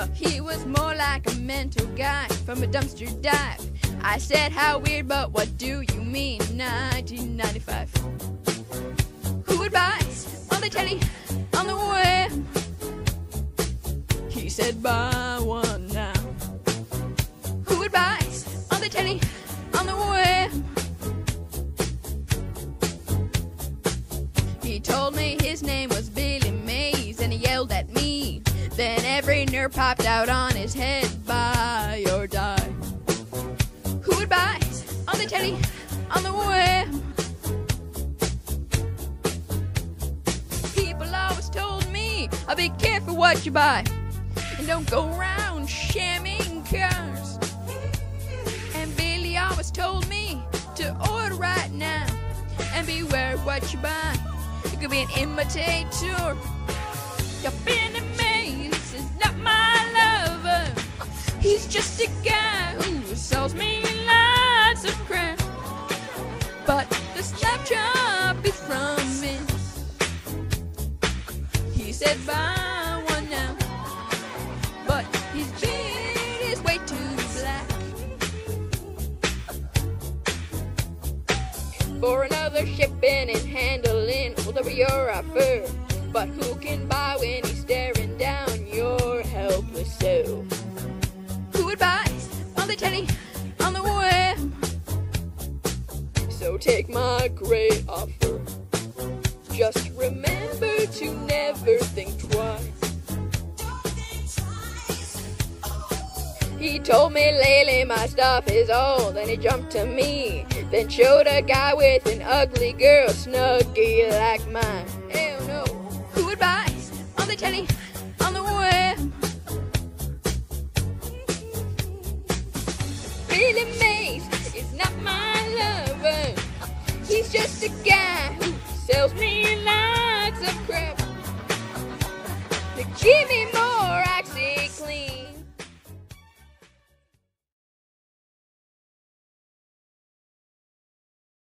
Uh, Sounds more like a mental guy from a dumpster dive. I said, How weird, but what do you mean? 1995. Who would buy on the telly, on the web? He said, Buy one now. Who would buy on the telly, on the web? He told me his name popped out on his head, buy or die. Who would buy on the telly, on the web? People always told me, oh, be careful what you buy. And don't go around shamming cars. And Billy always told me to order right now. And beware what you buy. It could be an imitator. He's guy who sells me lots of crap. But the Slap Chop is from him. He said, buy one now. But his beard is way too black. For another shipping and handling, whatever your offer. But who can the telly, on the web? So take my great offer. Just remember to never think twice. He told me lately my stuff is old, and he jumped to me. Then showed a guy with an ugly girl snuggie like mine. Hell no. Who would buy on the telly, Billy Mays is not my lover. He's just a guy who sells me lots of crap. Give me